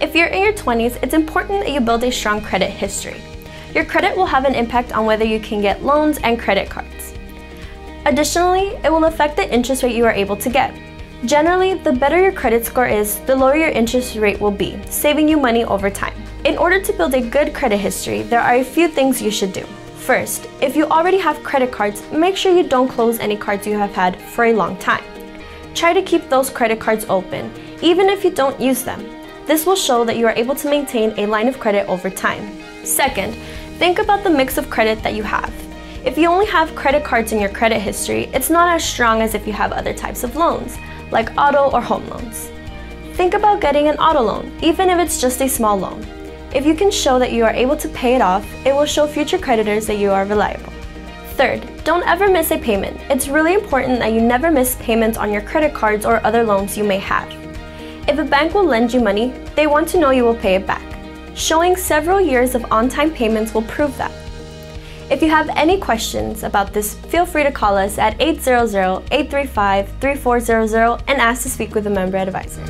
If you're in your 20s, it's important that you build a strong credit history. Your credit will have an impact on whether you can get loans and credit cards. Additionally, it will affect the interest rate you are able to get. Generally, the better your credit score is, the lower your interest rate will be, saving you money over time. In order to build a good credit history, there are a few things you should do. First, if you already have credit cards, make sure you don't close any cards you have had for a long time. Try to keep those credit cards open, even if you don't use them. This will show that you are able to maintain a line of credit over time. Second, think about the mix of credit that you have. If you only have credit cards in your credit history, it's not as strong as if you have other types of loans, like auto or home loans. Think about getting an auto loan, even if it's just a small loan. If you can show that you are able to pay it off, it will show future creditors that you are reliable. Third, don't ever miss a payment. It's really important that you never miss payments on your credit cards or other loans you may have. If a bank will lend you money, they want to know you will pay it back. Showing several years of on-time payments will prove that. If you have any questions about this, feel free to call us at 800-835-3400 and ask to speak with a member advisor.